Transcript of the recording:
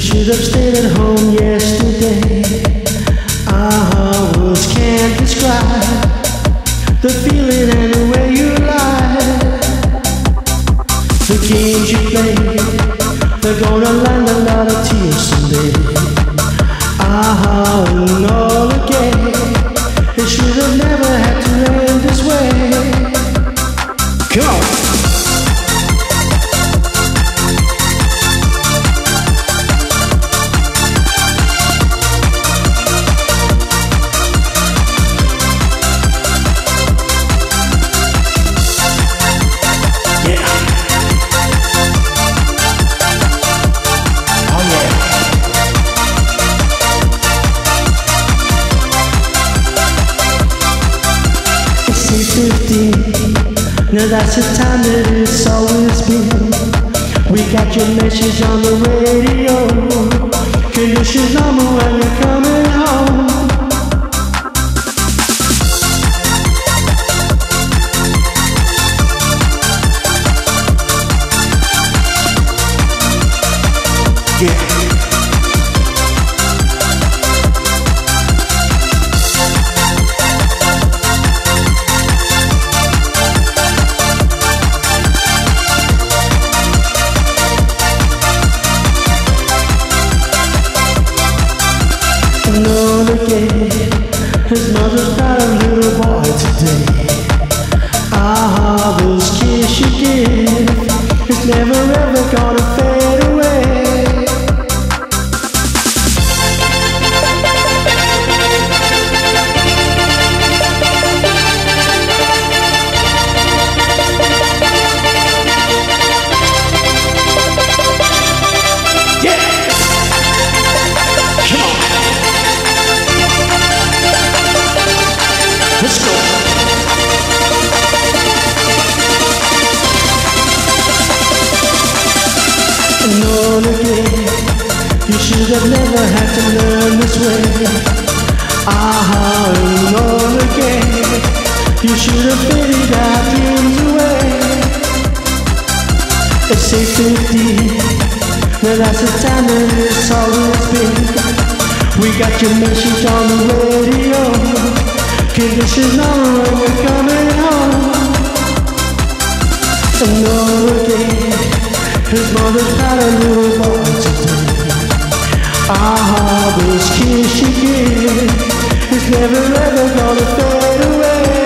should have stayed at home yesterday. Ah, words can't describe the feeling and Now that's the time that it's always been. We got your message on the radio. Can Conditions normal when you're coming home. Little boy today. Ah, this kiss you give never ever gonna fade Again, you should have never had to learn this way. Ah, known again, you should have faded our dreams away. It's 8.50, now that's the time that it's always been. We got your message on the radio. Conditions on when you're coming home. And all again, his mother's got a little boy today. Ah, this kiss she gives is never ever gonna fade away.